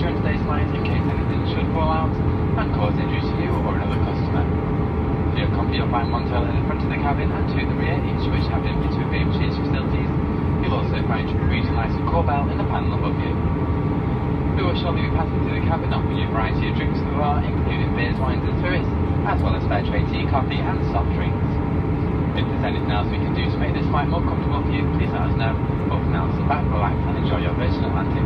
insurance baseline in case anything should fall out and cause injury to you or another customer. You'll come you'll find one toilet in the front of the cabin and two in the rear, each of which have been fitted change facilities. You'll also find your regionalised call bell in the panel above you. We will shortly be passing through the cabin offering you a variety of drinks in the bar, including beers, wines and spirits, as well as fair trade tea, coffee and soft drinks. If there's anything else we can do to make this flight more comfortable for you, please let us know. But for now, sit back, relax and enjoy your Virgin Atlantic